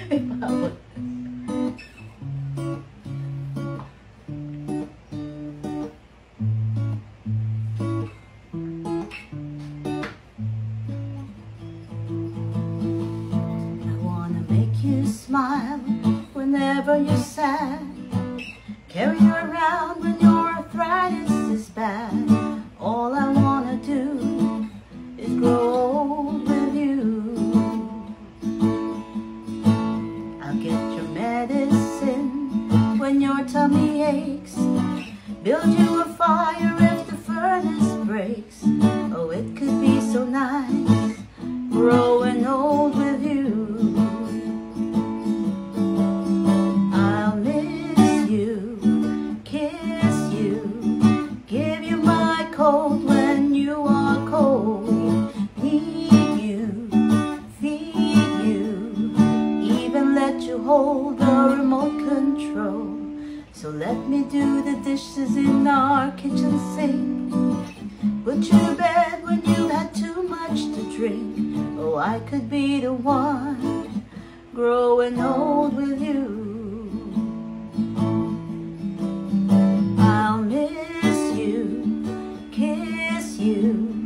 I wanna make you smile whenever you're sad. Carry you around when your arthritis is bad. All I medicine when your tummy aches. Build you a fire if the furnace breaks. Oh, it could be so nice growing old with you. I'll miss you, kiss hold the remote control. So let me do the dishes in our kitchen sink. Put you to bed when you had too much to drink. Oh, I could be the one growing old with you. I'll miss you, kiss you,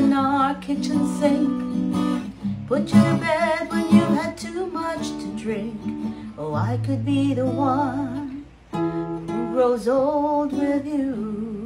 in our kitchen sink. Put you to bed when you had too much to drink. Oh, I could be the one who grows old with you.